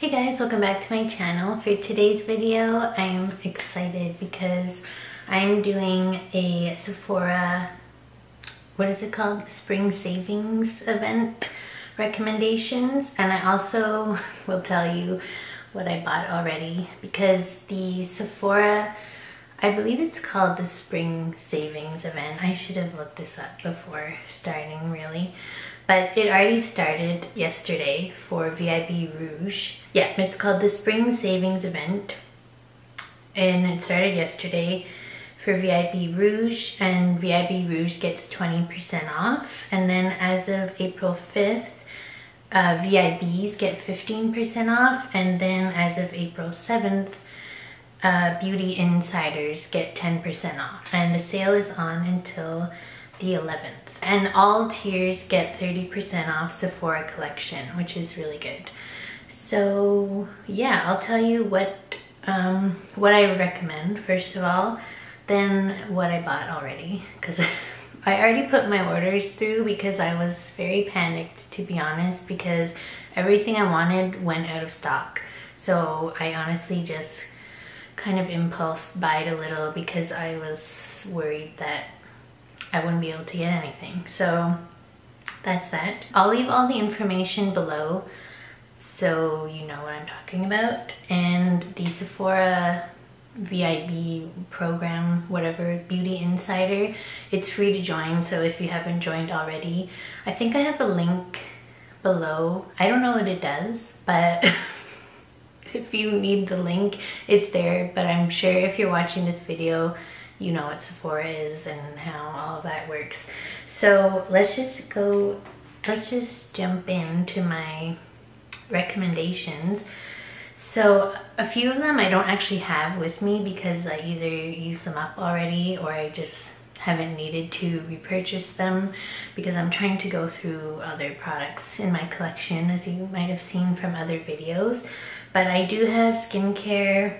Hey guys, welcome back to my channel. For today's video, I'm excited because I'm doing a Sephora, what is it called? Spring Savings event recommendations. And I also will tell you what I bought already because the Sephora, I believe it's called the Spring Savings event. I should have looked this up before starting really but it already started yesterday for VIB Rouge. Yeah, it's called the Spring Savings Event. And it started yesterday for VIB Rouge and VIB Rouge gets 20% off. And then as of April 5th uh, VIBs get 15% off. And then as of April 7th uh, Beauty Insiders get 10% off. And the sale is on until the 11th. And all tiers get 30% off Sephora collection, which is really good. So yeah, I'll tell you what um, what I recommend first of all, then what I bought already because I already put my orders through because I was very panicked to be honest because everything I wanted went out of stock. So I honestly just kind of impulse buyed a little because I was worried that I wouldn't be able to get anything. So that's that. I'll leave all the information below so you know what I'm talking about. And the Sephora VIB program, whatever, Beauty Insider, it's free to join. So if you haven't joined already, I think I have a link below. I don't know what it does, but if you need the link, it's there. But I'm sure if you're watching this video, you know what Sephora is and how all of that works. So let's just go, let's just jump into my recommendations. So a few of them I don't actually have with me because I either use them up already or I just haven't needed to repurchase them because I'm trying to go through other products in my collection as you might have seen from other videos. But I do have skincare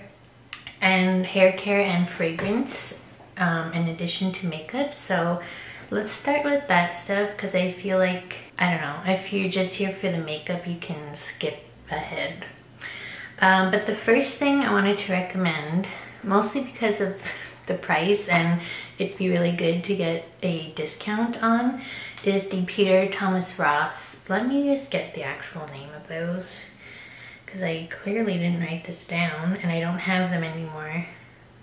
and hair care and fragrance um, in addition to makeup. So let's start with that stuff because I feel like, I don't know, if you're just here for the makeup, you can skip ahead. Um, but the first thing I wanted to recommend, mostly because of the price and it'd be really good to get a discount on, is the Peter Thomas Roth. Let me just get the actual name of those because I clearly didn't write this down and I don't have them anymore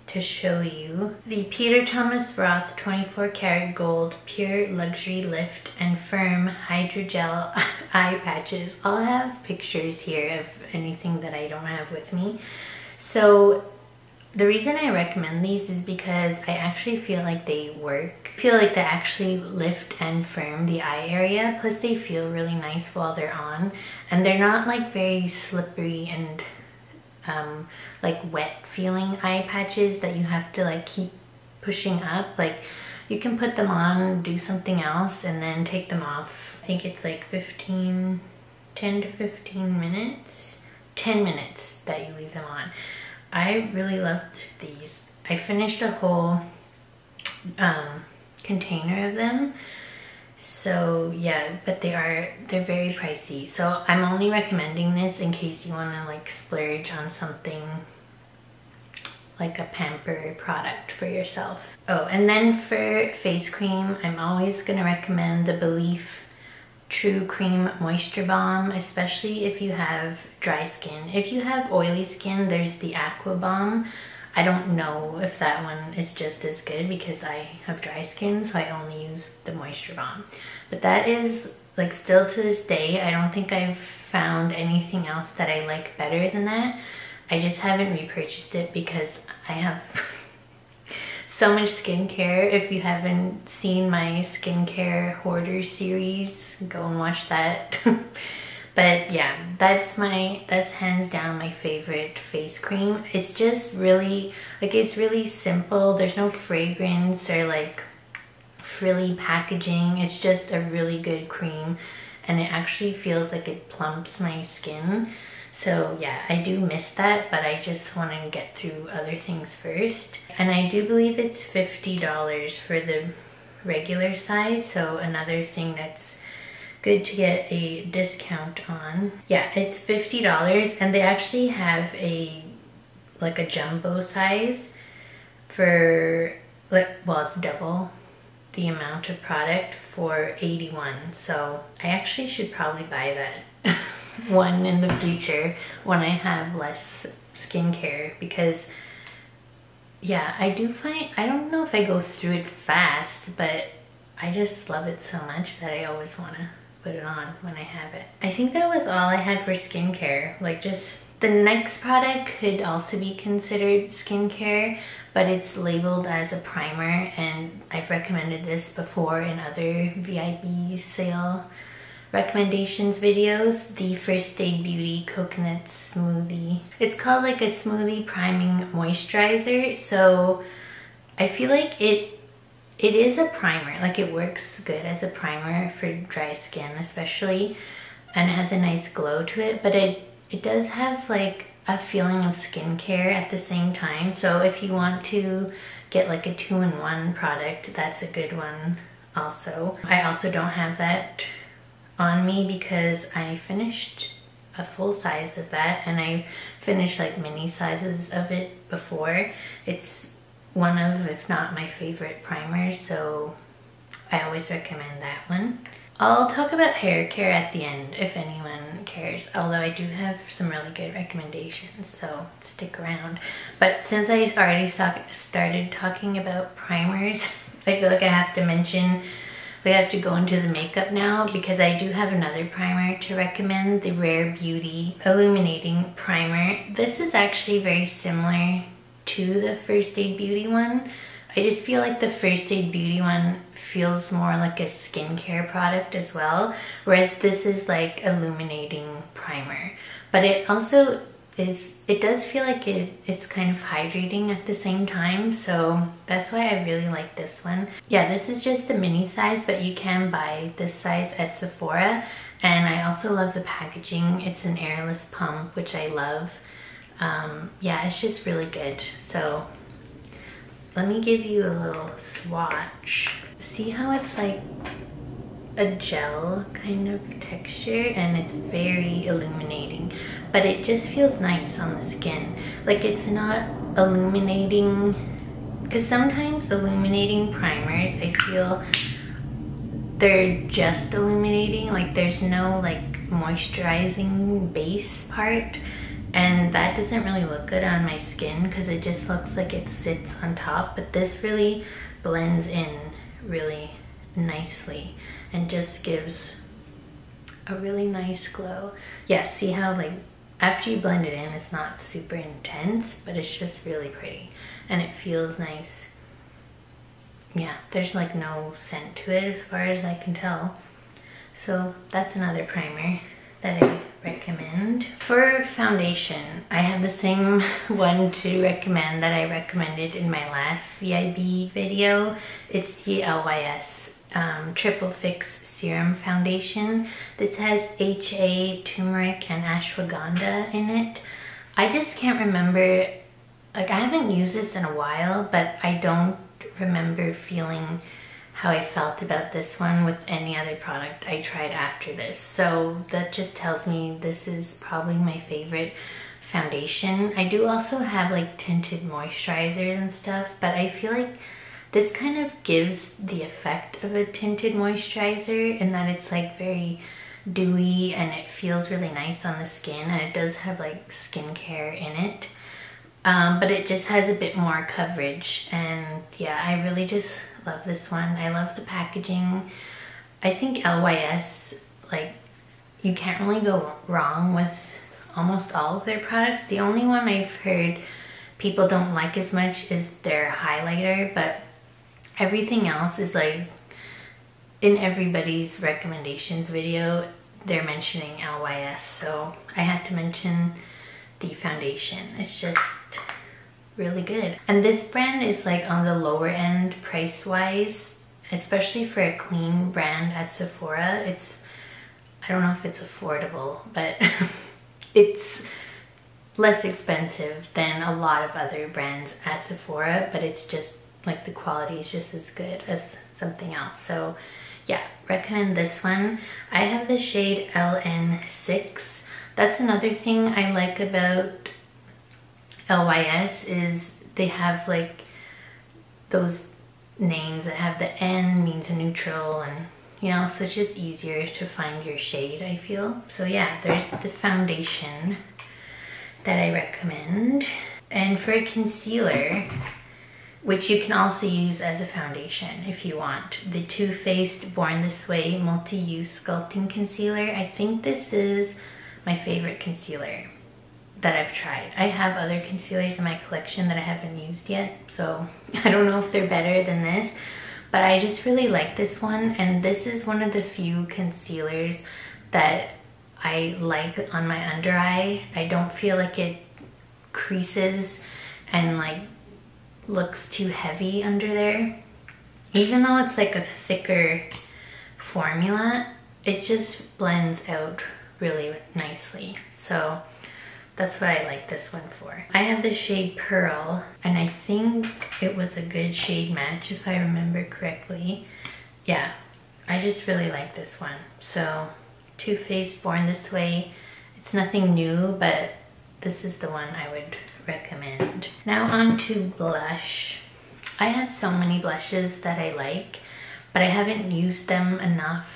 to show you the Peter Thomas Roth 24 karat gold pure luxury lift and firm hydrogel eye patches. I'll have pictures here of anything that I don't have with me. So the reason I recommend these is because I actually feel like they work. I feel like they actually lift and firm the eye area. Plus they feel really nice while they're on. And they're not like very slippery and um, like wet feeling eye patches that you have to like keep pushing up. Like you can put them on, do something else, and then take them off. I think it's like 15, 10 to 15 minutes. 10 minutes that you leave them on. I really loved these. I finished a whole um, container of them so yeah but they are they're very pricey. So i'm only recommending this in case you want to like splurge on something like a pamper product for yourself. Oh and then for face cream i'm always going to recommend the belif true cream moisture bomb especially if you have dry skin. If you have oily skin there's the aqua bomb I don't know if that one is just as good because I have dry skin, so I only use the Moisture Bomb. But that is, like, still to this day, I don't think I've found anything else that I like better than that. I just haven't repurchased it because I have so much skincare. If you haven't seen my skincare hoarder series, go and watch that. But yeah, that's my, that's hands down my favorite face cream. It's just really, like it's really simple. There's no fragrance or like frilly packaging. It's just a really good cream and it actually feels like it plumps my skin. So yeah, I do miss that, but I just want to get through other things first. And I do believe it's $50 for the regular size. So another thing that's good to get a discount on. Yeah, it's $50 and they actually have a like a jumbo size for like well it's double the amount of product for 81 so I actually should probably buy that one in the future when I have less skincare because yeah I do find I don't know if I go through it fast but I just love it so much that I always want to put it on when I have it. I think that was all I had for skincare like just the next product could also be considered skincare, but it's labeled as a primer and I've recommended this before in other VIB sale recommendations videos. The First Aid Beauty Coconut Smoothie. It's called like a smoothie priming moisturizer. So I feel like it it is a primer. Like it works good as a primer for dry skin especially and has a nice glow to it, but it it does have like a feeling of skincare at the same time. So if you want to get like a two-in-one product, that's a good one also. I also don't have that on me because I finished a full size of that and I finished like mini sizes of it before. It's one of, if not my favorite primers, so I always recommend that one. I'll talk about hair care at the end if anyone cares, although I do have some really good recommendations, so stick around. But since I already started talking about primers, I feel like I have to mention we have to go into the makeup now because I do have another primer to recommend, the Rare Beauty Illuminating Primer. This is actually very similar to the First Aid Beauty one, I just feel like the First Aid Beauty one feels more like a skincare product as well, whereas this is like illuminating primer. But it also is, it does feel like it, it's kind of hydrating at the same time, so that's why I really like this one. Yeah, this is just the mini size, but you can buy this size at Sephora, and I also love the packaging. It's an airless pump, which I love. Um, yeah, it's just really good. So let me give you a little swatch. See how it's like a gel kind of texture and it's very illuminating but it just feels nice on the skin like it's not illuminating because sometimes illuminating primers I feel they're just illuminating like there's no like moisturizing base part and that doesn't really look good on my skin because it just looks like it sits on top but this really blends in really nicely and just gives a really nice glow. Yeah see how like after you blend it in it's not super intense but it's just really pretty. And it feels nice. Yeah there's like no scent to it as far as I can tell. So that's another primer that I recommend. For foundation, I have the same one to recommend that I recommended in my last VIB video. It's the LYS um, Triple Fix Serum Foundation. This has HA, turmeric, and ashwagandha in it. I just can't remember, like I haven't used this in a while, but I don't remember feeling how I felt about this one with any other product I tried after this. So that just tells me this is probably my favorite foundation. I do also have like tinted moisturizers and stuff, but I feel like this kind of gives the effect of a tinted moisturizer in that it's like very dewy and it feels really nice on the skin and it does have like skincare in it. Um, but it just has a bit more coverage and yeah, I really just love this one. I love the packaging. I think LYS, like, you can't really go wrong with almost all of their products. The only one I've heard people don't like as much is their highlighter, but everything else is like, in everybody's recommendations video, they're mentioning LYS, so I had to mention the foundation. It's just really good. And this brand is like on the lower end price wise, especially for a clean brand at Sephora. It's, I don't know if it's affordable, but it's less expensive than a lot of other brands at Sephora, but it's just like the quality is just as good as something else. So yeah, recommend this one. I have the shade LN6. That's another thing I like about LYS is they have like those names that have the N means neutral and you know, so it's just easier to find your shade, I feel. So yeah, there's the foundation that I recommend. And for a concealer, which you can also use as a foundation if you want. The Too Faced Born This Way Multi-Use Sculpting Concealer. I think this is my favorite concealer that I've tried. I have other concealers in my collection that I haven't used yet, so I don't know if they're better than this, but I just really like this one, and this is one of the few concealers that I like on my under eye. I don't feel like it creases and like looks too heavy under there. Even though it's like a thicker formula, it just blends out really nicely. So that's what I like this one for. I have the shade Pearl, and I think it was a good shade match if I remember correctly. Yeah, I just really like this one. So Too Faced Born This Way. It's nothing new, but this is the one I would recommend. Now on to blush. I have so many blushes that I like, but I haven't used them enough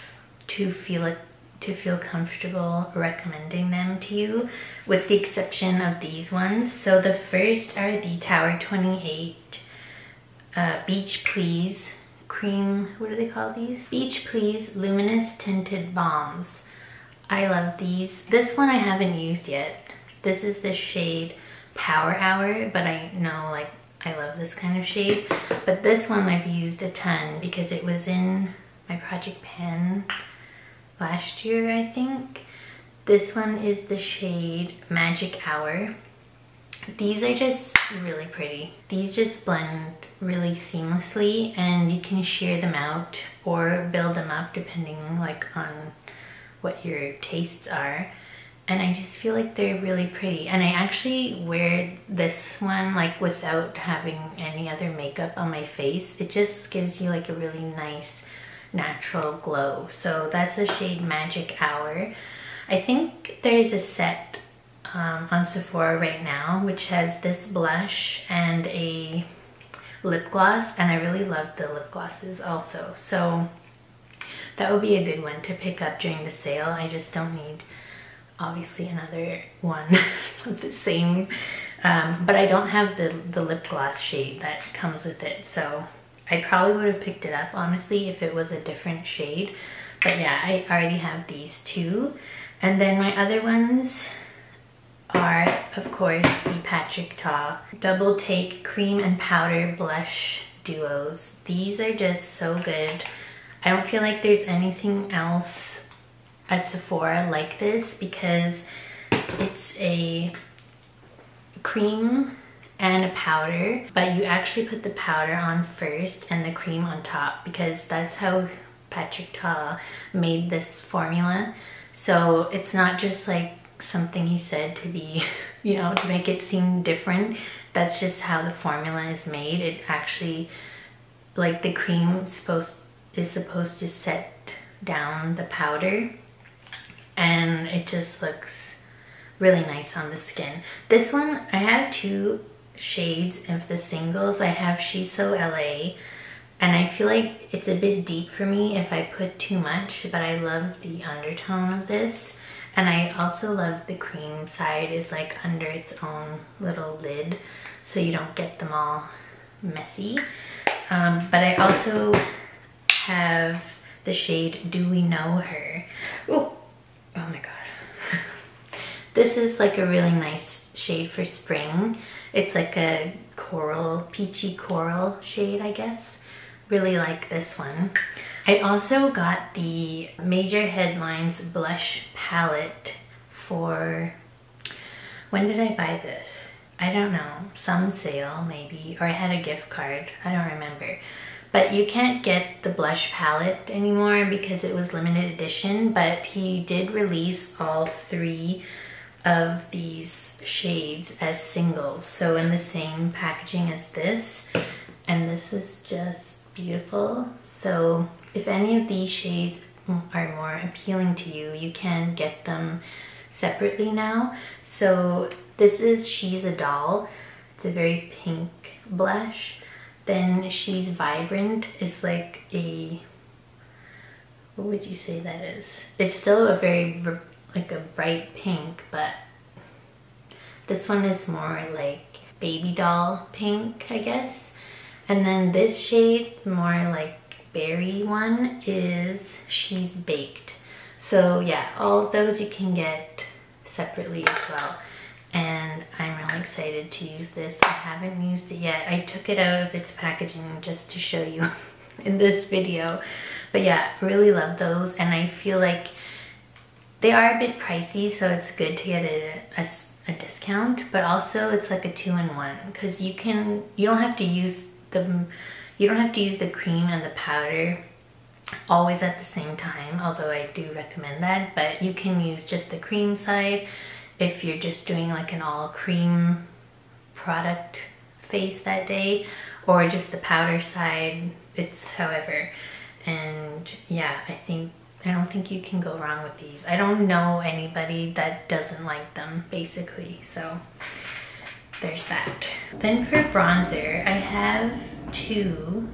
to feel it to feel comfortable recommending them to you with the exception of these ones. So the first are the Tower 28 uh, Beach Please cream, what do they call these? Beach Please Luminous Tinted Balms. I love these. This one I haven't used yet. This is the shade Power Hour, but I know like I love this kind of shade. But this one I've used a ton because it was in my Project Pan last year, I think. This one is the shade Magic Hour. These are just really pretty. These just blend really seamlessly and you can sheer them out or build them up depending like on what your tastes are and I just feel like they're really pretty. And I actually wear this one like without having any other makeup on my face. It just gives you like a really nice natural glow. So that's the shade Magic Hour. I think there's a set um, on Sephora right now which has this blush and a lip gloss and I really love the lip glosses also. So that would be a good one to pick up during the sale. I just don't need obviously another one of the same um, but I don't have the the lip gloss shade that comes with it so I probably would have picked it up honestly if it was a different shade. But yeah I already have these two. And then my other ones are of course the Patrick Ta double take cream and powder blush duos. These are just so good. I don't feel like there's anything else at Sephora like this because it's a cream and a powder, but you actually put the powder on first and the cream on top because that's how Patrick Ta made this formula. So it's not just like something he said to be, you know, to make it seem different. That's just how the formula is made. It actually, like the cream supposed is supposed to set down the powder and it just looks really nice on the skin. This one, I have two shades of the singles. I have She's So LA and I feel like it's a bit deep for me if I put too much, but I love the undertone of this. And I also love the cream side is like under its own little lid so you don't get them all messy. Um, but I also have the shade Do We Know Her. Oh, oh my god. this is like a really nice shade for spring. It's like a coral, peachy coral shade, I guess. Really like this one. I also got the Major Headlines Blush Palette for, when did I buy this? I don't know, some sale maybe, or I had a gift card, I don't remember. But you can't get the blush palette anymore because it was limited edition, but he did release all three of these shades as singles. So in the same packaging as this, and this is just beautiful. So if any of these shades are more appealing to you, you can get them separately now. So this is She's a Doll. It's a very pink blush. Then She's Vibrant is like a, what would you say that is? It's still a very, like a bright pink, but this one is more like baby doll pink, I guess. And then this shade, more like berry one, is She's Baked. So yeah, all of those you can get separately as well. And I'm really excited to use this. I haven't used it yet. I took it out of its packaging just to show you in this video. But yeah, really love those. And I feel like they are a bit pricey, so it's good to get a, a, a discount. But also it's like a two-in-one because you can, you don't have to use the, you don't have to use the cream and the powder always at the same time, although I do recommend that, but you can use just the cream side if you're just doing like an all cream product face that day, or just the powder side, it's however. And yeah, I think, I don't think you can go wrong with these. I don't know anybody that doesn't like them, basically, so there's that. Then for bronzer, I have two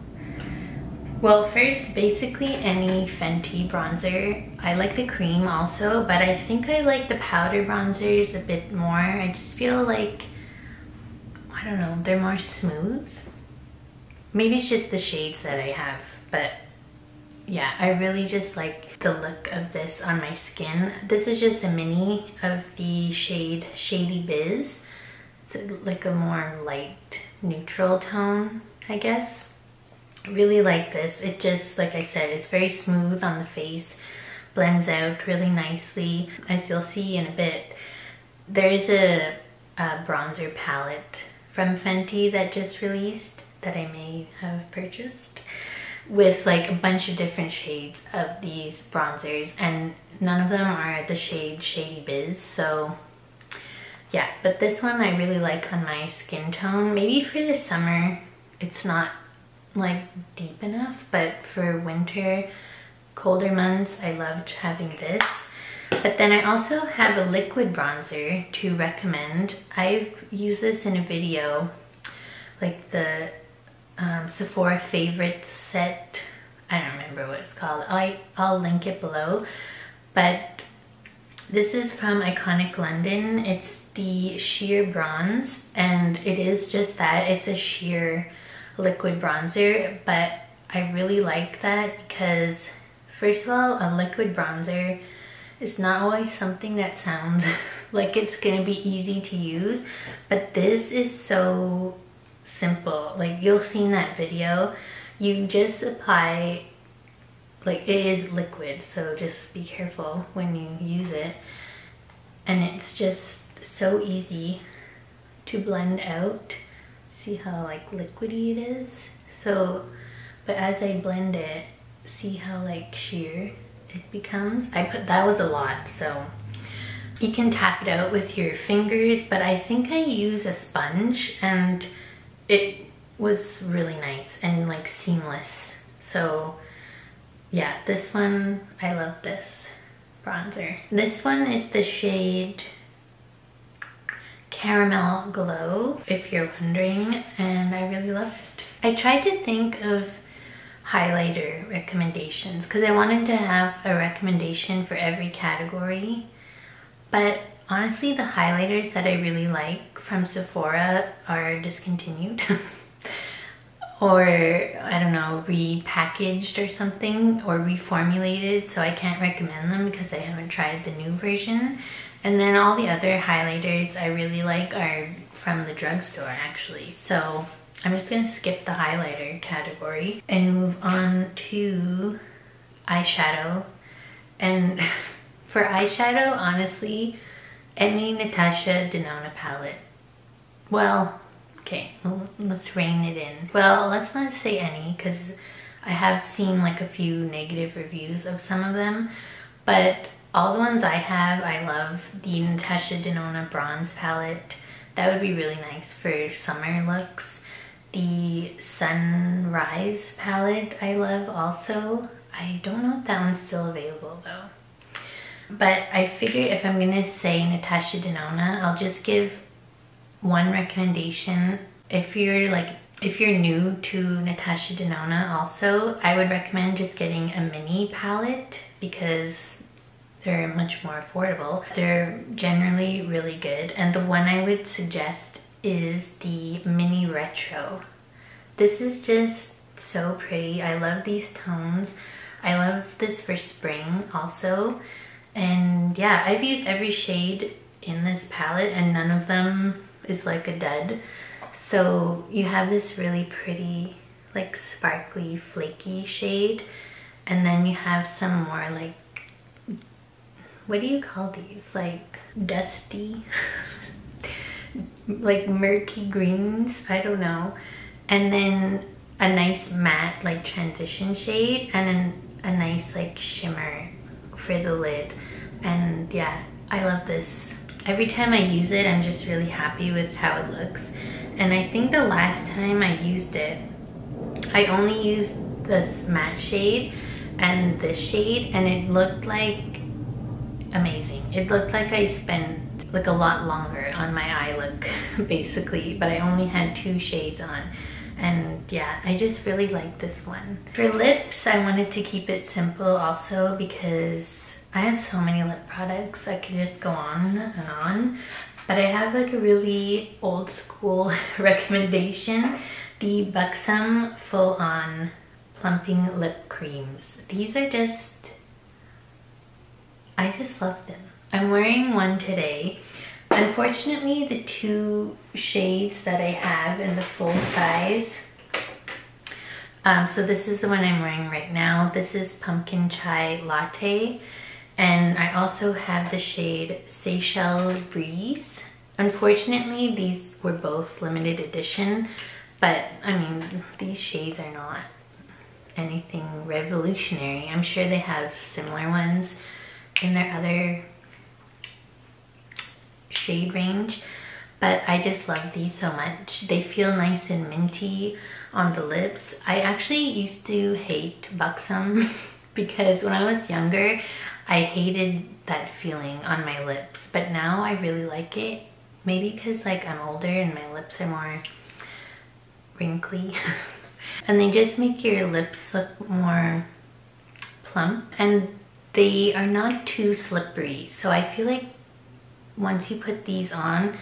well, first, basically any Fenty bronzer. I like the cream also, but I think I like the powder bronzers a bit more. I just feel like, I don't know, they're more smooth. Maybe it's just the shades that I have, but yeah, I really just like the look of this on my skin. This is just a mini of the shade Shady Biz. It's like a more light neutral tone, I guess really like this it just like i said it's very smooth on the face blends out really nicely as you'll see in a bit there's a, a bronzer palette from fenty that just released that i may have purchased with like a bunch of different shades of these bronzers and none of them are the shade Shady Biz so yeah but this one I really like on my skin tone maybe for the summer it's not like deep enough, but for winter, colder months, I loved having this. But then I also have a liquid bronzer to recommend. I've used this in a video, like the um, Sephora favorite set. I don't remember what it's called. I, I'll link it below. But this is from Iconic London. It's the sheer bronze and it is just that. It's a sheer liquid bronzer, but I really like that because first of all, a liquid bronzer is not always something that sounds like it's gonna be easy to use, but this is so simple. Like you'll see in that video, you just apply, like it is liquid, so just be careful when you use it. And it's just so easy to blend out see how like liquidy it is so but as I blend it see how like sheer it becomes I put that was a lot so you can tap it out with your fingers but I think I use a sponge and it was really nice and like seamless so yeah this one I love this bronzer this one is the shade caramel glow if you're wondering and I really love it. I tried to think of highlighter recommendations because I wanted to have a recommendation for every category but honestly the highlighters that I really like from Sephora are discontinued or I don't know repackaged or something or reformulated so I can't recommend them because I haven't tried the new version and then all the other highlighters I really like are from the drugstore actually. So I'm just gonna skip the highlighter category and move on to eyeshadow. And for eyeshadow, honestly, any Natasha Denona palette. Well, okay, let's rein it in. Well, let's not say any because I have seen like a few negative reviews of some of them, but all the ones I have, I love the Natasha Denona Bronze Palette. That would be really nice for summer looks. The Sunrise palette I love also. I don't know if that one's still available though. But I figured if I'm gonna say Natasha Denona, I'll just give one recommendation. If you're like, if you're new to Natasha Denona also, I would recommend just getting a mini palette because they're much more affordable. They're generally really good. And the one I would suggest is the mini retro. This is just so pretty. I love these tones. I love this for spring also. And yeah, I've used every shade in this palette and none of them is like a dud. So you have this really pretty, like sparkly, flaky shade. And then you have some more like, what do you call these? Like dusty, like murky greens, I don't know. And then a nice matte like transition shade and then a nice like shimmer for the lid. And yeah, I love this. Every time I use it, I'm just really happy with how it looks. And I think the last time I used it, I only used the matte shade and this shade and it looked like amazing. It looked like I spent like a lot longer on my eye look basically, but I only had two shades on. And yeah, I just really like this one. For lips, I wanted to keep it simple also because I have so many lip products. I could just go on and on. But I have like a really old school recommendation. The Buxom Full On Plumping Lip Creams. These are just, I just love them. I'm wearing one today. Unfortunately, the two shades that I have in the full size, um, so this is the one I'm wearing right now. This is Pumpkin Chai Latte. And I also have the shade Seychelles Breeze. Unfortunately, these were both limited edition, but I mean, these shades are not anything revolutionary. I'm sure they have similar ones in their other shade range but I just love these so much. They feel nice and minty on the lips. I actually used to hate Buxom because when I was younger, I hated that feeling on my lips, but now I really like it. Maybe because like I'm older and my lips are more wrinkly. and they just make your lips look more plump and they are not too slippery. So I feel like once you put these on,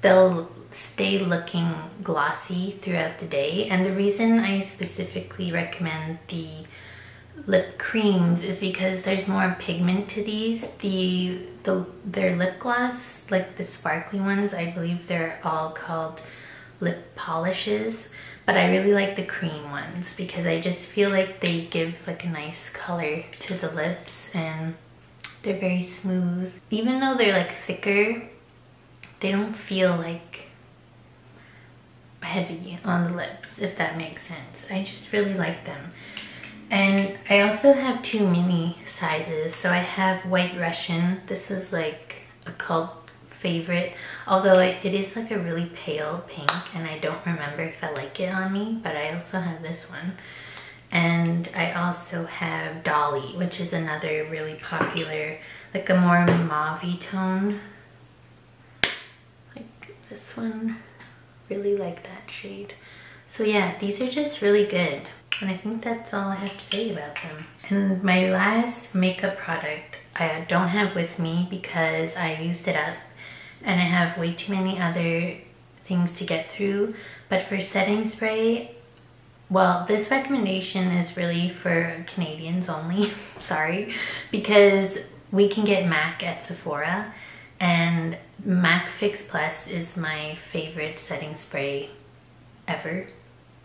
they'll stay looking glossy throughout the day. And the reason I specifically recommend the lip creams is because there's more pigment to these. The, the Their lip gloss, like the sparkly ones, I believe they're all called lip polishes. But I really like the cream ones because I just feel like they give like a nice color to the lips and they're very smooth. Even though they're like thicker, they don't feel like heavy on the lips, if that makes sense. I just really like them. And I also have two mini sizes. So I have White Russian. This is like a cult favorite. Although it, it is like a really pale pink and I don't remember if I like it on me. But I also have this one. And I also have Dolly, which is another really popular, like a more mauve tone. Like this one, really like that shade. So yeah, these are just really good. And I think that's all I have to say about them. And my last makeup product I don't have with me because I used it up and I have way too many other things to get through. But for setting spray, well, this recommendation is really for Canadians only, sorry, because we can get MAC at Sephora and MAC Fix Plus is my favorite setting spray ever.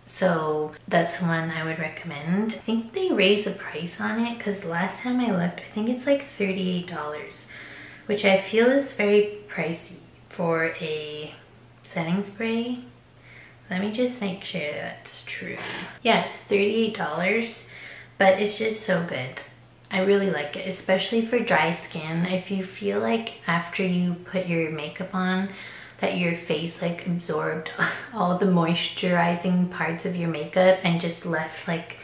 So that's one I would recommend. I think they raised the price on it because last time I looked, I think it's like $38, which I feel is very pricey for a setting spray. Let me just make sure that's true. Yeah, it's $38, but it's just so good. I really like it, especially for dry skin. If you feel like after you put your makeup on that your face like absorbed all the moisturizing parts of your makeup and just left like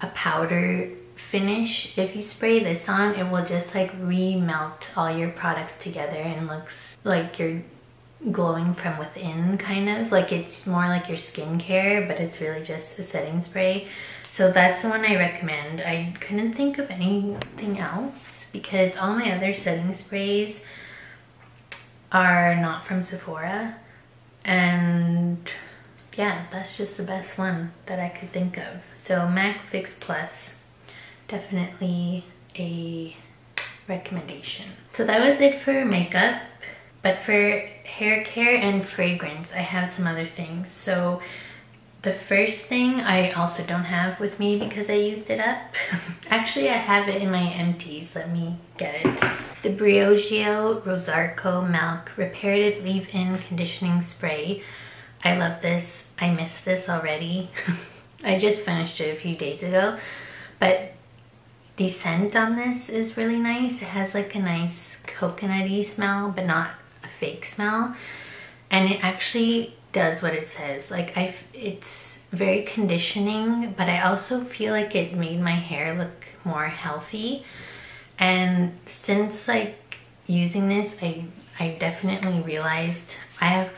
a powder finish, if you spray this on, it will just like remelt all your products together and looks like you're glowing from within kind of. Like it's more like your skincare but it's really just a setting spray. So that's the one I recommend. I couldn't think of anything else because all my other setting sprays are not from Sephora. And yeah that's just the best one that I could think of. So MAC Fix Plus definitely a recommendation. So that was it for makeup. But for hair care and fragrance, I have some other things. So the first thing I also don't have with me because I used it up. Actually, I have it in my empties. Let me get it. The Briogeo Rosarco Milk Reparative Leave-In Conditioning Spray. I love this. I miss this already. I just finished it a few days ago. But the scent on this is really nice. It has like a nice coconutty smell, but not a fake smell and it actually does what it says. Like I it's very conditioning but I also feel like it made my hair look more healthy. And since like using this I I definitely realized I have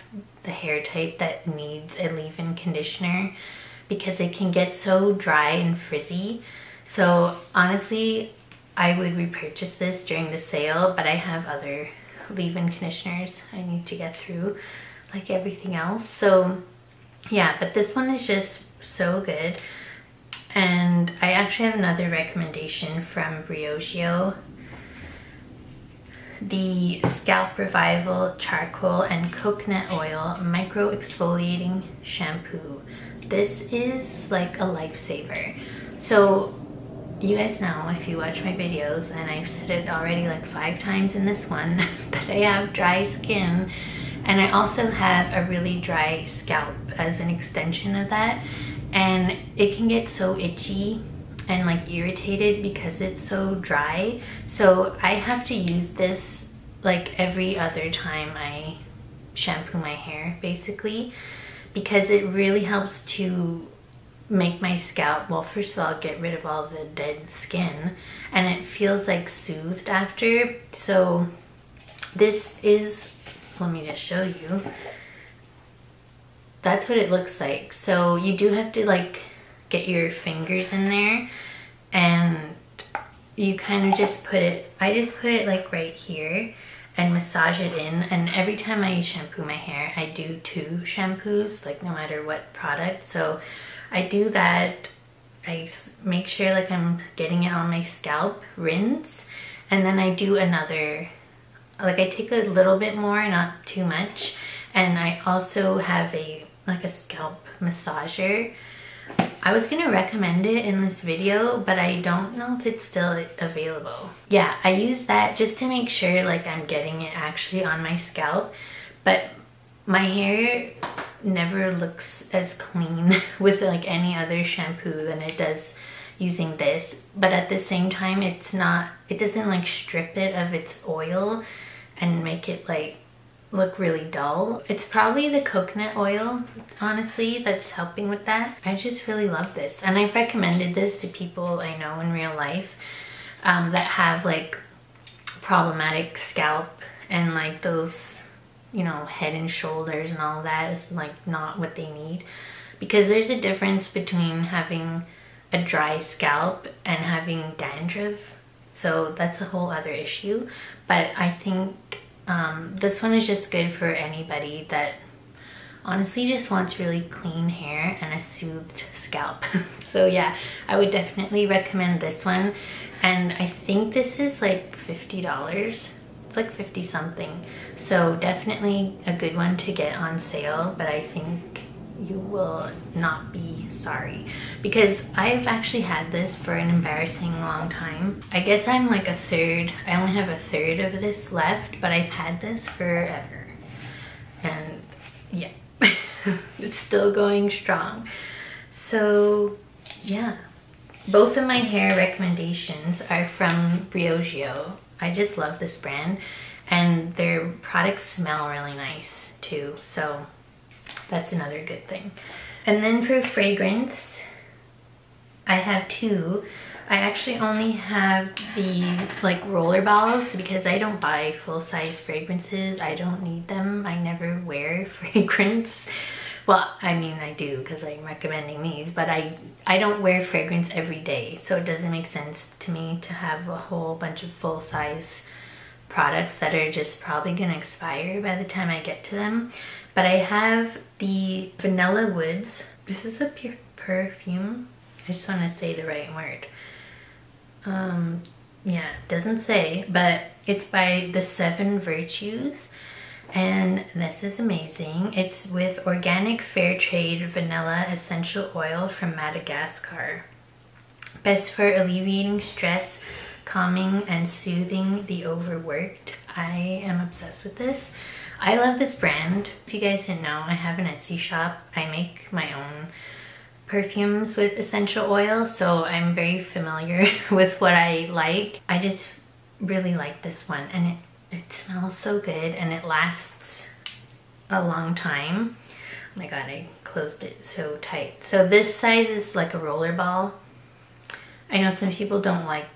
the hair type that needs a leave-in conditioner because it can get so dry and frizzy. So honestly I would repurchase this during the sale but I have other leave-in conditioners I need to get through like everything else. So yeah, but this one is just so good. And I actually have another recommendation from Briogeo. The Scalp Revival Charcoal and Coconut Oil Micro Exfoliating Shampoo. This is like a lifesaver. So you guys know if you watch my videos and I've said it already like five times in this one but I have dry skin and I also have a really dry scalp as an extension of that and it can get so itchy and like irritated because it's so dry so I have to use this like every other time I shampoo my hair basically because it really helps to make my scalp, well first of all get rid of all the dead skin and it feels like soothed after. So this is, let me just show you. That's what it looks like. So you do have to like get your fingers in there and you kind of just put it, I just put it like right here and massage it in and every time I shampoo my hair I do two shampoos like no matter what product so I do that I make sure like I'm getting it on my scalp rinse and then I do another like I take a little bit more not too much. And I also have a like a scalp massager. I was gonna recommend it in this video, but I don't know if it's still available. Yeah, I use that just to make sure like I'm getting it actually on my scalp, but my hair never looks as clean with like any other shampoo than it does using this. But at the same time, it's not, it doesn't like strip it of its oil and make it like look really dull. It's probably the coconut oil, honestly, that's helping with that. I just really love this. And I've recommended this to people I know in real life um, that have like problematic scalp and like those, you know, head and shoulders and all that is like not what they need. Because there's a difference between having a dry scalp and having dandruff. So that's a whole other issue. But I think um, this one is just good for anybody that honestly just wants really clean hair and a soothed scalp. so yeah, I would definitely recommend this one. And I think this is like $50. It's like 50 something. So definitely a good one to get on sale, but I think you will not be sorry because I've actually had this for an embarrassing long time. I guess I'm like a third, I only have a third of this left, but I've had this forever. And yeah, it's still going strong. So yeah, both of my hair recommendations are from Briogeo. I just love this brand and their products smell really nice too. So that's another good thing. And then for fragrance, I have two. I actually only have the like roller balls because I don't buy full-size fragrances. I don't need them. I never wear fragrance. Well, I mean, I do because I'm recommending these, but I, I don't wear fragrance every day. So it doesn't make sense to me to have a whole bunch of full-size products that are just probably going to expire by the time I get to them. But I have the Vanilla Woods. This is a pure perfume. I just want to say the right word. Um, yeah, doesn't say, but it's by the Seven Virtues. And this is amazing. It's with organic fair trade vanilla essential oil from Madagascar. Best for alleviating stress, calming and soothing the overworked. I am obsessed with this. I love this brand. If you guys didn't know, I have an Etsy shop. I make my own perfumes with essential oil, so I'm very familiar with what I like. I just really like this one and it, it smells so good and it lasts a long time. Oh my god, I closed it so tight. So this size is like a roller ball. I know some people don't like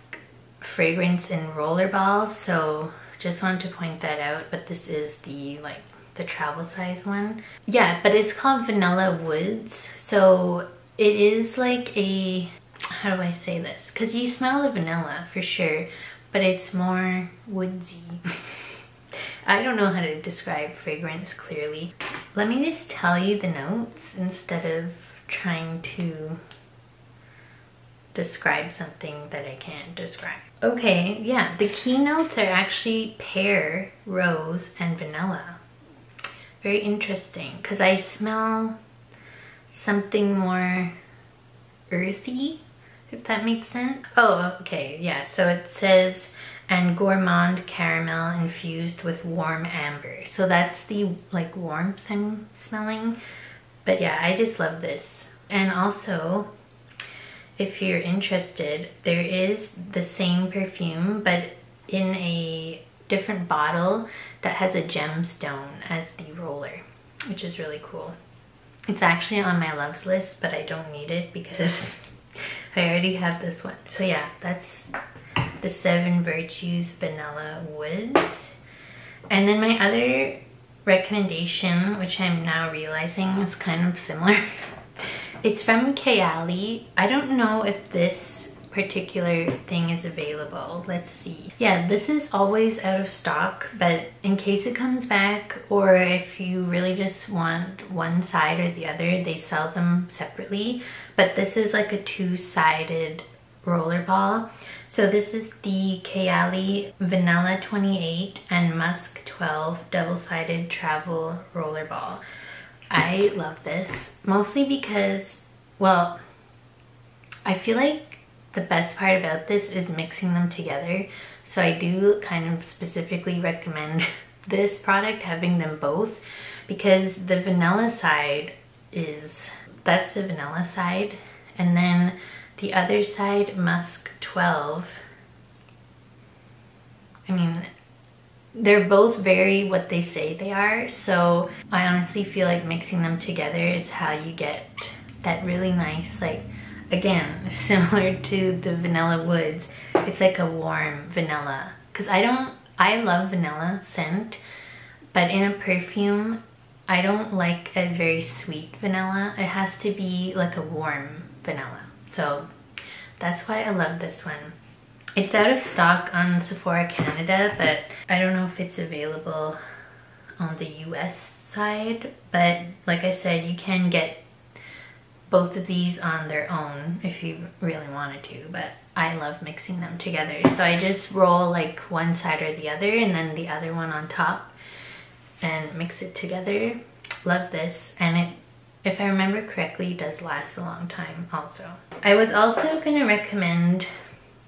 fragrance in roller balls, so just wanted to point that out, but this is the like the travel size one. Yeah, but it's called Vanilla Woods. So it is like a, how do I say this? Because you smell the vanilla for sure, but it's more woodsy. I don't know how to describe fragrance clearly. Let me just tell you the notes instead of trying to describe something that I can't describe. Okay, yeah, the keynotes are actually pear, rose, and vanilla. Very interesting, because I smell something more earthy, if that makes sense. Oh, okay, yeah, so it says, and gourmand caramel infused with warm amber. So that's the like warmth I'm smelling. But yeah, I just love this. And also, if you're interested, there is the same perfume, but in a different bottle that has a gemstone as the roller, which is really cool. It's actually on my loves list, but I don't need it because I already have this one. So yeah, that's the Seven Virtues Vanilla Woods. And then my other recommendation, which I'm now realizing is kind of similar. It's from Kayali. I don't know if this particular thing is available. Let's see. Yeah, this is always out of stock, but in case it comes back or if you really just want one side or the other, they sell them separately. But this is like a two-sided roller ball. So this is the Kayali Vanilla 28 and Musk 12 double-sided travel roller ball. I love this mostly because, well, I feel like the best part about this is mixing them together. So I do kind of specifically recommend this product, having them both, because the vanilla side is, that's the vanilla side. And then the other side, Musk 12, I mean, they're both very what they say they are. So I honestly feel like mixing them together is how you get that really nice, like again, similar to the Vanilla Woods, it's like a warm vanilla. Because I don't, I love vanilla scent, but in a perfume, I don't like a very sweet vanilla. It has to be like a warm vanilla. So that's why I love this one. It's out of stock on Sephora Canada, but I don't know if it's available on the US side. But like I said, you can get both of these on their own if you really wanted to, but I love mixing them together. So I just roll like one side or the other and then the other one on top and mix it together. Love this. And it, if I remember correctly, does last a long time also. I was also gonna recommend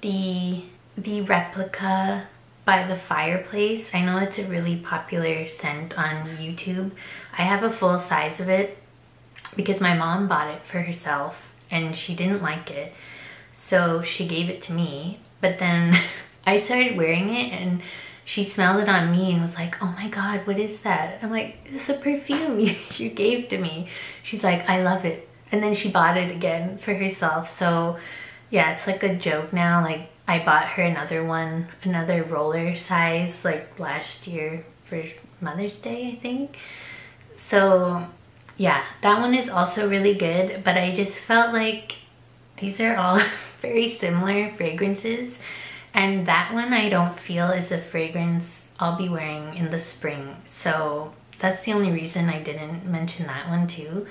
the, the replica by the fireplace. I know it's a really popular scent on YouTube. I have a full size of it because my mom bought it for herself and she didn't like it. So she gave it to me. But then I started wearing it and she smelled it on me and was like, oh my God, what is that? I'm like, it's a perfume you, you gave to me. She's like, I love it. And then she bought it again for herself. So yeah, it's like a joke now. Like I bought her another one, another roller size like last year for Mother's Day, I think. So yeah, that one is also really good, but I just felt like these are all very similar fragrances. And that one I don't feel is a fragrance I'll be wearing in the spring. So that's the only reason I didn't mention that one too.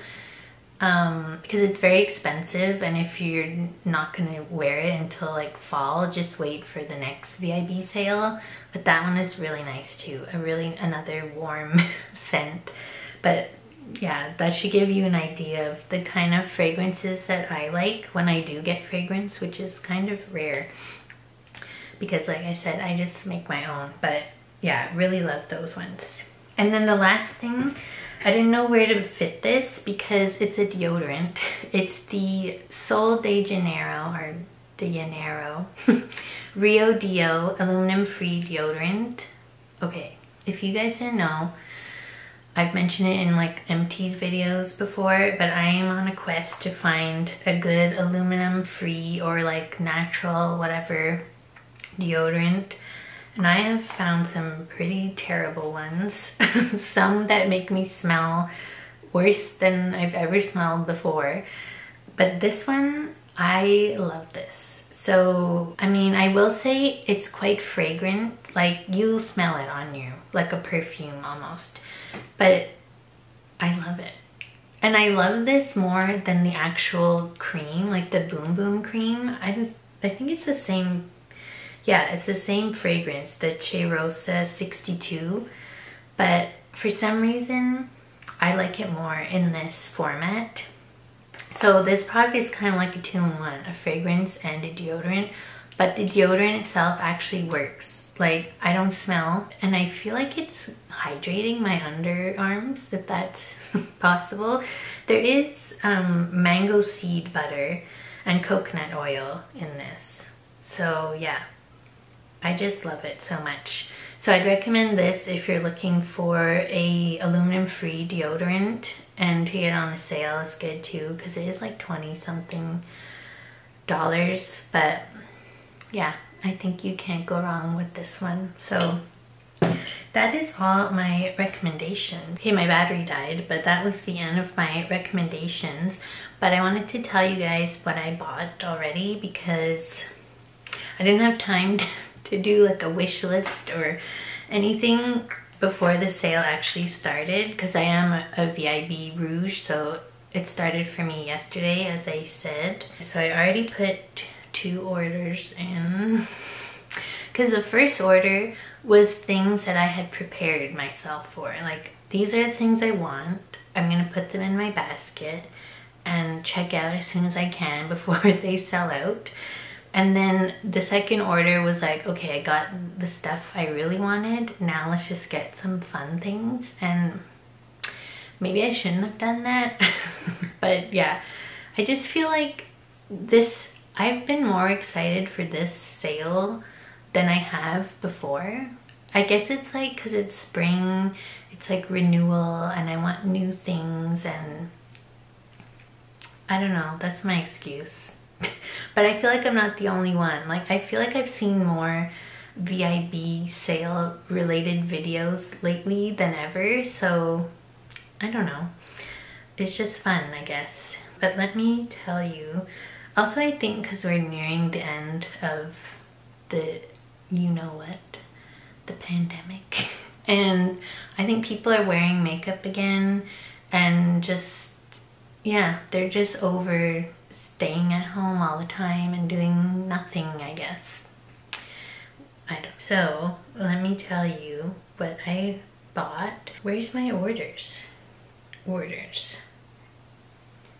Um, because it's very expensive and if you're not gonna wear it until like fall, just wait for the next VIB sale. But that one is really nice too. A really, another warm scent. But yeah, that should give you an idea of the kind of fragrances that I like when I do get fragrance, which is kind of rare. Because like I said, I just make my own. But yeah, really love those ones. And then the last thing, I didn't know where to fit this because it's a deodorant. It's the Sol de Janeiro or de Janeiro Rio Deo aluminum free deodorant. Okay, if you guys didn't know, I've mentioned it in like empties videos before, but I am on a quest to find a good aluminum free or like natural whatever deodorant. And I have found some pretty terrible ones. some that make me smell worse than I've ever smelled before. But this one, I love this. So, I mean, I will say it's quite fragrant. Like, you smell it on you, like a perfume almost but I love it. And I love this more than the actual cream, like the Bum Bum cream. I, I think it's the same, yeah, it's the same fragrance, the Cheirosa 62. But for some reason, I like it more in this format. So this product is kind of like a two-in-one, a fragrance and a deodorant. But the deodorant itself actually works like I don't smell and I feel like it's hydrating my underarms if that's possible. There is um, mango seed butter and coconut oil in this. So yeah, I just love it so much. So I'd recommend this if you're looking for a aluminum free deodorant and to get on a sale is good too because it is like 20 something dollars but yeah I think you can't go wrong with this one. So that is all my recommendations. Okay, my battery died, but that was the end of my recommendations. But I wanted to tell you guys what I bought already because I didn't have time to do like a wish list or anything before the sale actually started because I am a, a VIB Rouge, so it started for me yesterday, as I said. So I already put two orders in because the first order was things that I had prepared myself for. Like these are the things I want. I'm gonna put them in my basket and check out as soon as I can before they sell out and then the second order was like okay I got the stuff I really wanted now let's just get some fun things and maybe I shouldn't have done that but yeah I just feel like this I've been more excited for this sale than I have before. I guess it's like because it's spring, it's like renewal and I want new things and I don't know, that's my excuse. but I feel like I'm not the only one. Like I feel like I've seen more VIB sale related videos lately than ever. So I don't know. It's just fun, I guess. But let me tell you also, I think because we're nearing the end of the, you know what, the pandemic. and I think people are wearing makeup again and just, yeah, they're just over staying at home all the time and doing nothing, I guess. I don't. So, let me tell you what I bought. Where's my orders? Orders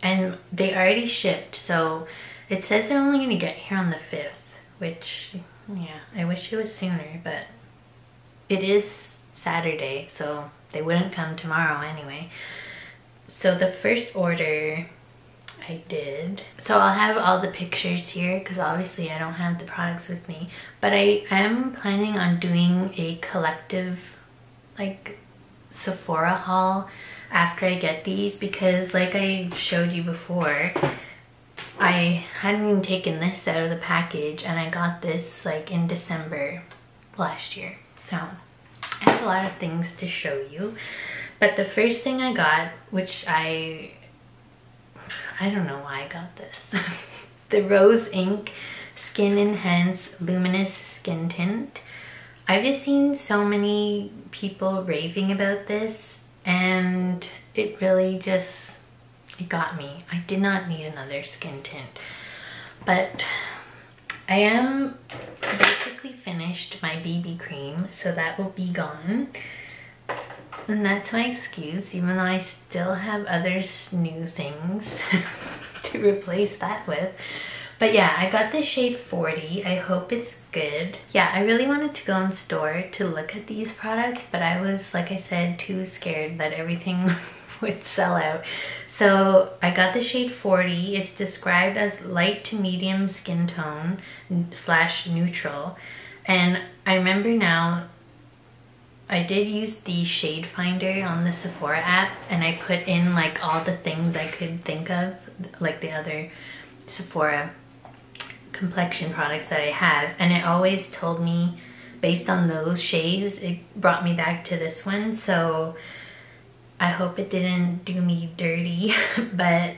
and they already shipped so it says they're only gonna get here on the 5th which yeah I wish it was sooner but it is Saturday so they wouldn't come tomorrow anyway so the first order I did. So I'll have all the pictures here because obviously I don't have the products with me. But I am planning on doing a collective like Sephora haul after I get these because like I showed you before, I hadn't even taken this out of the package and I got this like in December last year. So I have a lot of things to show you. But the first thing I got, which I, I don't know why I got this. the Rose Inc Skin Enhance Luminous Skin Tint. I've just seen so many people raving about this and it really just, it got me. I did not need another skin tint. But I am basically finished my BB cream, so that will be gone. And that's my excuse, even though I still have other new things to replace that with. But yeah, I got the shade 40. I hope it's good. Yeah, I really wanted to go in store to look at these products, but I was, like I said, too scared that everything would sell out. So I got the shade 40. It's described as light to medium skin tone slash neutral. And I remember now, I did use the shade finder on the Sephora app and I put in like all the things I could think of, like the other Sephora complexion products that I have. And it always told me based on those shades it brought me back to this one. So I hope it didn't do me dirty but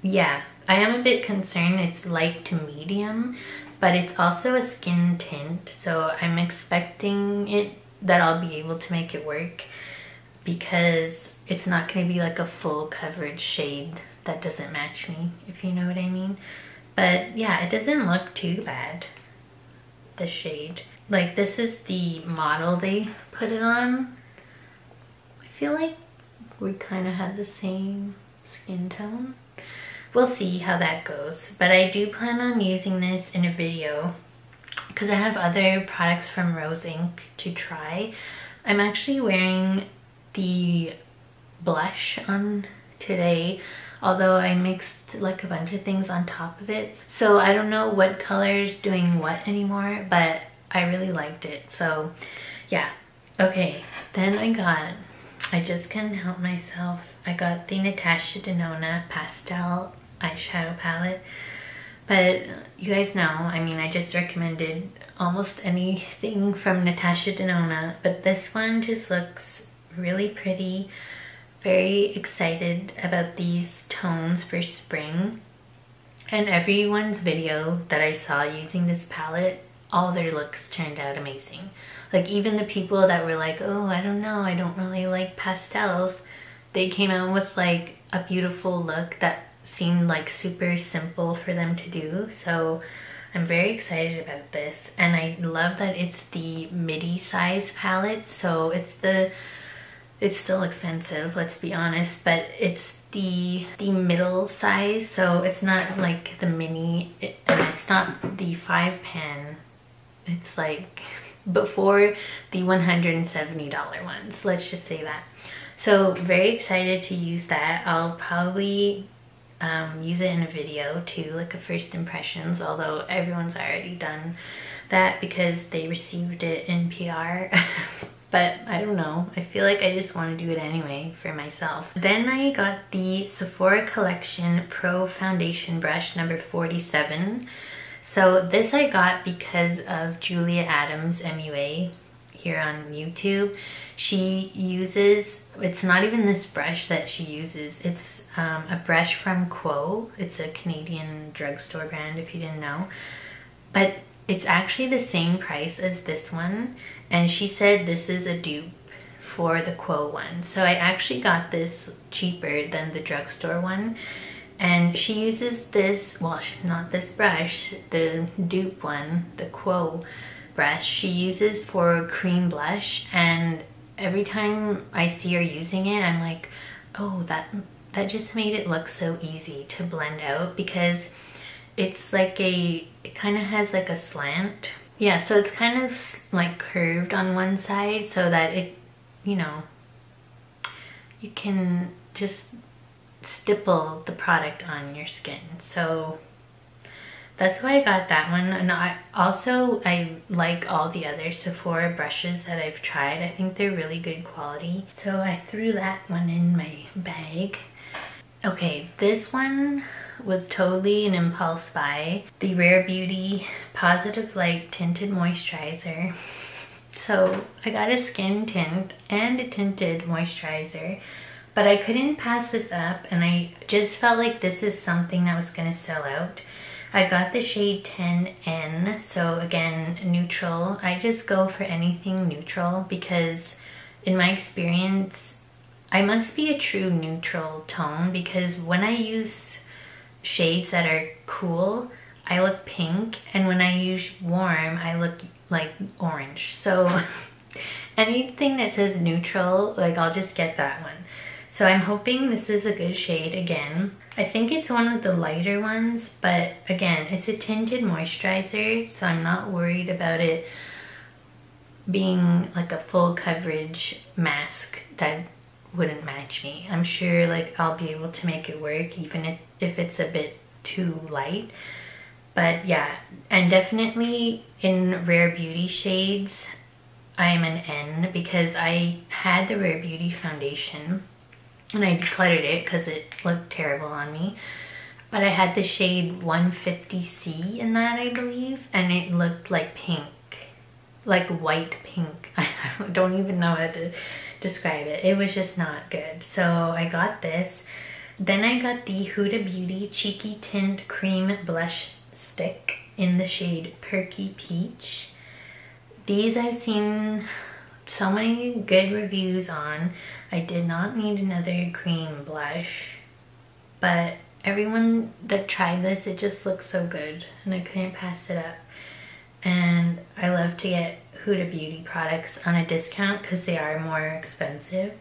yeah. I am a bit concerned. It's light to medium but it's also a skin tint so I'm expecting it that I'll be able to make it work because it's not going to be like a full coverage shade that doesn't match me if you know what I mean but yeah, it doesn't look too bad, the shade. Like this is the model they put it on. I feel like we kind of had the same skin tone. We'll see how that goes. But I do plan on using this in a video because I have other products from Rose Inc. to try. I'm actually wearing the blush on today although I mixed like a bunch of things on top of it. So I don't know what color is doing what anymore, but I really liked it. So yeah. Okay, then I got, I just couldn't help myself. I got the Natasha Denona Pastel Eyeshadow Palette. But you guys know, I mean, I just recommended almost anything from Natasha Denona, but this one just looks really pretty very excited about these tones for spring. And everyone's video that I saw using this palette, all their looks turned out amazing. Like even the people that were like, oh, I don't know, I don't really like pastels, they came out with like a beautiful look that seemed like super simple for them to do. So I'm very excited about this. And I love that it's the midi size palette. So it's the it's still expensive, let's be honest, but it's the the middle size, so it's not like the mini, and it's not the five pan. It's like before the $170 ones, let's just say that. So very excited to use that. I'll probably um, use it in a video too, like a first impressions, although everyone's already done that because they received it in PR. but I don't know. I feel like I just want to do it anyway for myself. Then I got the Sephora Collection Pro Foundation Brush number 47. So this I got because of Julia Adams MUA here on YouTube. She uses, it's not even this brush that she uses, it's um, a brush from Quo. It's a Canadian drugstore brand if you didn't know. But it's actually the same price as this one and she said this is a dupe for the Quo one. So I actually got this cheaper than the drugstore one. And she uses this, well, not this brush, the dupe one, the Quo brush, she uses for cream blush. And every time I see her using it, I'm like, oh, that, that just made it look so easy to blend out because it's like a, it kind of has like a slant yeah, so it's kind of like curved on one side so that it, you know, you can just stipple the product on your skin. So that's why I got that one. And I also, I like all the other Sephora brushes that I've tried. I think they're really good quality. So I threw that one in my bag. Okay, this one was totally an impulse buy. The Rare Beauty Positive Light Tinted Moisturizer. So I got a skin tint and a tinted moisturizer, but I couldn't pass this up and I just felt like this is something that was gonna sell out. I got the shade 10N, so again, neutral. I just go for anything neutral because in my experience, I must be a true neutral tone because when I use shades that are cool, I look pink, and when I use warm, I look like orange. So anything that says neutral, like I'll just get that one. So I'm hoping this is a good shade again. I think it's one of the lighter ones, but again, it's a tinted moisturizer, so I'm not worried about it being like a full coverage mask that wouldn't match me. I'm sure like I'll be able to make it work even if, if it's a bit too light. But yeah, and definitely in Rare Beauty shades, I am an N because I had the Rare Beauty foundation and I decluttered it because it looked terrible on me. But I had the shade 150C in that, I believe, and it looked like pink, like white pink. I don't even know how to describe it. It was just not good. So I got this. Then I got the Huda Beauty Cheeky Tint Cream Blush Stick in the shade Perky Peach. These I've seen so many good reviews on. I did not need another cream blush, but everyone that tried this, it just looks so good and I couldn't pass it up. And I love to get Huda Beauty products on a discount because they are more expensive.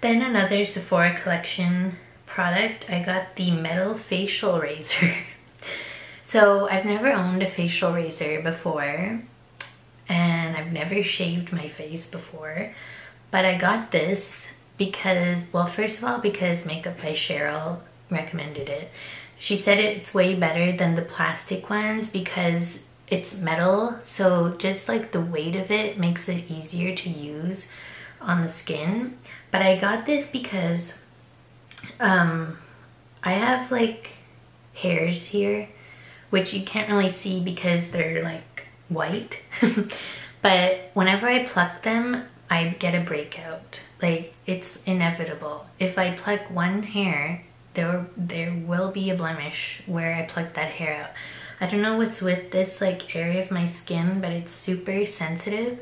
Then another Sephora collection product, I got the metal facial razor. so I've never owned a facial razor before and I've never shaved my face before. But I got this because, well, first of all, because Makeup by Cheryl recommended it. She said it's way better than the plastic ones because it's metal, so just like the weight of it makes it easier to use on the skin. But I got this because um, I have like hairs here, which you can't really see because they're like white. but whenever I pluck them, I get a breakout. Like it's inevitable. If I pluck one hair, there there will be a blemish where I pluck that hair out. I don't know what's with this like area of my skin, but it's super sensitive.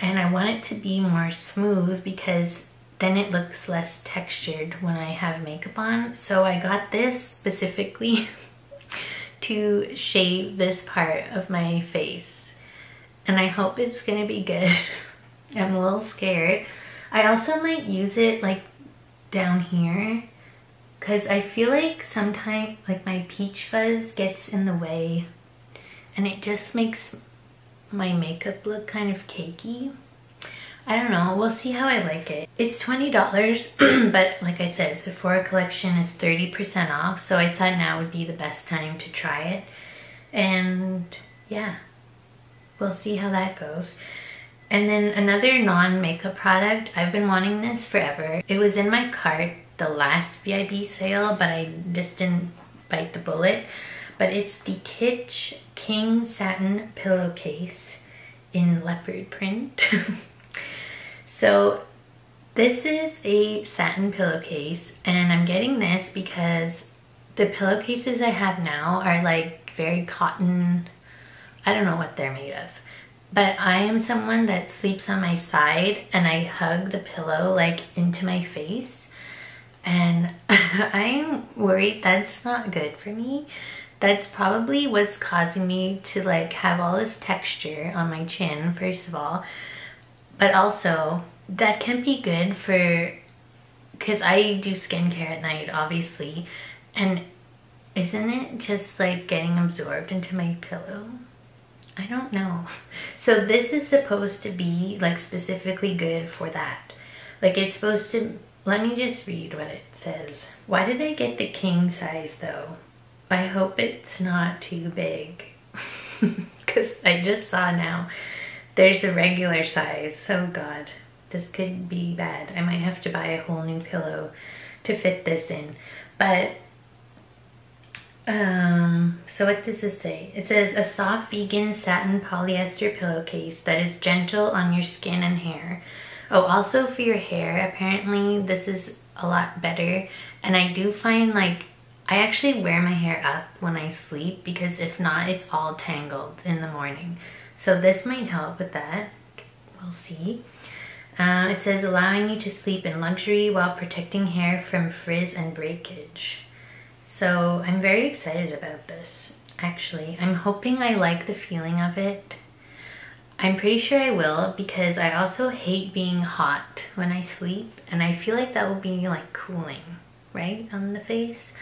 And I want it to be more smooth because then it looks less textured when I have makeup on. So I got this specifically to shave this part of my face. And I hope it's gonna be good. I'm a little scared. I also might use it like down here because I feel like sometimes like my peach fuzz gets in the way and it just makes my makeup look kind of cakey. I don't know, we'll see how I like it. It's $20, but like I said, Sephora collection is 30% off, so I thought now would be the best time to try it. And yeah, we'll see how that goes. And then another non-makeup product, I've been wanting this forever. It was in my cart the last VIB sale, but I just didn't bite the bullet. But it's the Kitsch King Satin Pillowcase in leopard print. so this is a satin pillowcase and I'm getting this because the pillowcases I have now are like very cotton. I don't know what they're made of but I am someone that sleeps on my side and I hug the pillow like into my face. And I'm worried that's not good for me. That's probably what's causing me to like have all this texture on my chin, first of all. But also, that can be good for, because I do skincare at night, obviously. And isn't it just like getting absorbed into my pillow? I don't know. So this is supposed to be like specifically good for that. Like it's supposed to, let me just read what it says. Why did I get the king size though? I hope it's not too big. Cause I just saw now there's a regular size. Oh God, this could be bad. I might have to buy a whole new pillow to fit this in. But Um, so what does this say? It says a soft vegan satin polyester pillowcase that is gentle on your skin and hair. Oh, also for your hair, apparently this is a lot better. And I do find like, I actually wear my hair up when I sleep because if not, it's all tangled in the morning. So this might help with that. We'll see. Uh, it says allowing you to sleep in luxury while protecting hair from frizz and breakage. So I'm very excited about this, actually. I'm hoping I like the feeling of it. I'm pretty sure I will because I also hate being hot when I sleep and I feel like that will be like cooling, right, on the face.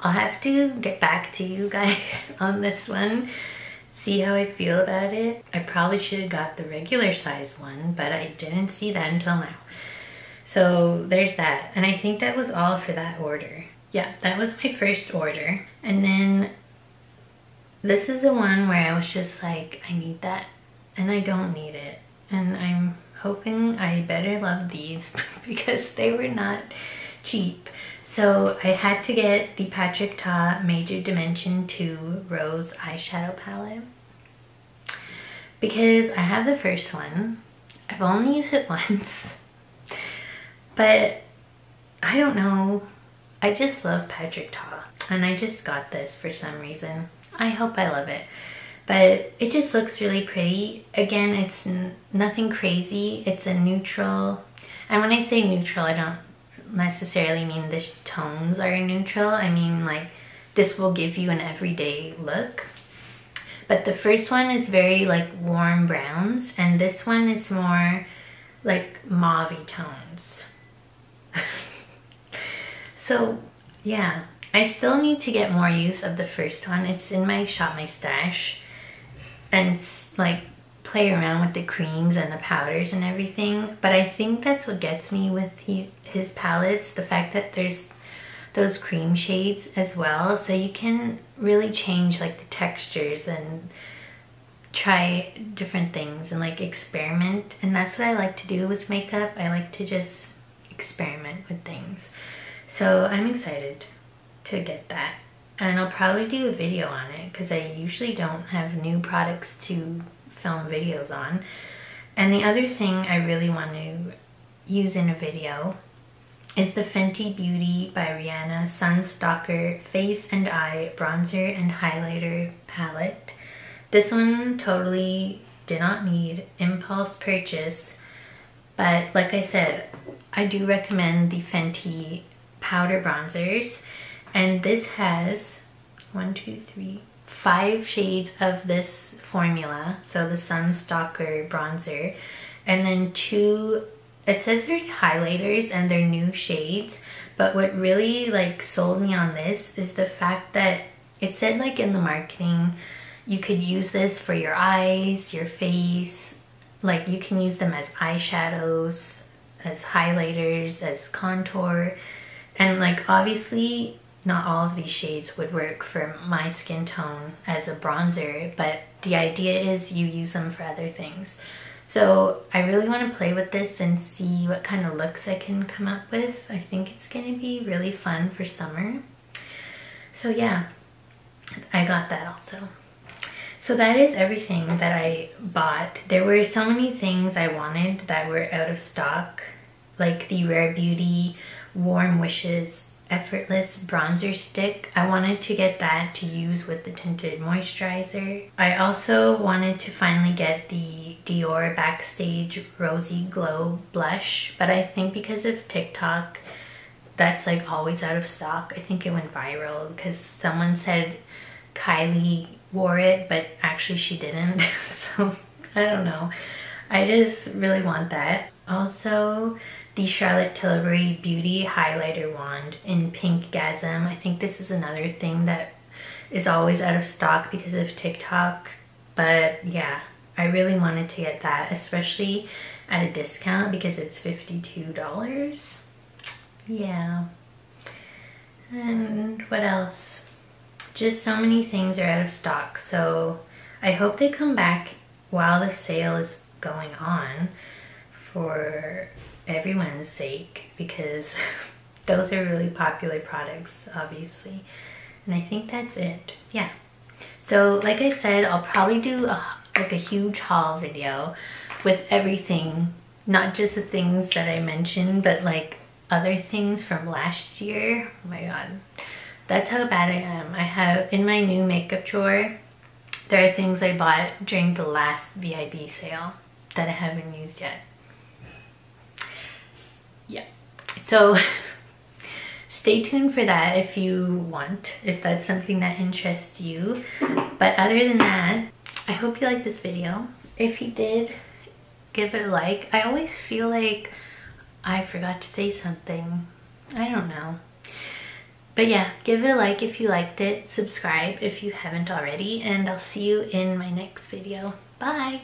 I'll have to get back to you guys on this one, see how I feel about it. I probably should have got the regular size one, but I didn't see that until now. So there's that. And I think that was all for that order yeah, that was my first order. And then this is the one where I was just like, I need that and I don't need it. And I'm hoping I better love these because they were not cheap. So I had to get the Patrick Ta Major Dimension 2 Rose Eyeshadow Palette because I have the first one. I've only used it once, but I don't know I just love Patrick Ta and I just got this for some reason. I hope I love it. But it just looks really pretty. Again, it's nothing crazy. It's a neutral. And when I say neutral, I don't necessarily mean the tones are neutral. I mean like this will give you an everyday look. But the first one is very like warm browns and this one is more like mauve tones. So yeah, I still need to get more use of the first one. It's in my Shop My Stash and like play around with the creams and the powders and everything. But I think that's what gets me with his, his palettes, the fact that there's those cream shades as well. So you can really change like the textures and try different things and like experiment. And that's what I like to do with makeup. I like to just experiment with things. So I'm excited to get that. And I'll probably do a video on it because I usually don't have new products to film videos on. And the other thing I really want to use in a video is the Fenty Beauty by Rihanna Sun Stalker Face and Eye Bronzer and Highlighter Palette. This one totally did not need impulse purchase, but like I said, I do recommend the Fenty powder bronzers. And this has one, two, three, five shades of this formula. So the Sun Stalker bronzer. And then two, it says they're highlighters and they're new shades. But what really like sold me on this is the fact that it said like in the marketing, you could use this for your eyes, your face, like you can use them as eyeshadows, as highlighters, as contour. And like obviously not all of these shades would work for my skin tone as a bronzer, but the idea is you use them for other things. So I really want to play with this and see what kind of looks I can come up with. I think it's going to be really fun for summer. So yeah, I got that also. So that is everything that I bought. There were so many things I wanted that were out of stock, like the Rare Beauty Warm Wishes Effortless Bronzer Stick. I wanted to get that to use with the tinted moisturizer. I also wanted to finally get the Dior Backstage Rosy Glow Blush, but I think because of TikTok, that's like always out of stock. I think it went viral because someone said Kylie wore it, but actually she didn't. so I don't know. I just really want that. Also, the Charlotte Tilbury Beauty Highlighter Wand in Pink Gasm. I think this is another thing that is always out of stock because of TikTok. But yeah, I really wanted to get that, especially at a discount because it's $52. Yeah. And what else? Just so many things are out of stock. So I hope they come back while the sale is going on for everyone's sake because those are really popular products obviously And I think that's it. Yeah. So like I said, I'll probably do a, like a huge haul video with everything, not just the things that I mentioned, but like other things from last year. Oh my god. That's how bad I am. I have in my new makeup drawer, there are things I bought during the last VIB sale that I haven't used yet. Yeah. So stay tuned for that if you want, if that's something that interests you. But other than that, I hope you liked this video. If you did, give it a like. I always feel like I forgot to say something. I don't know. But yeah, give it a like if you liked it. Subscribe if you haven't already. And I'll see you in my next video. Bye!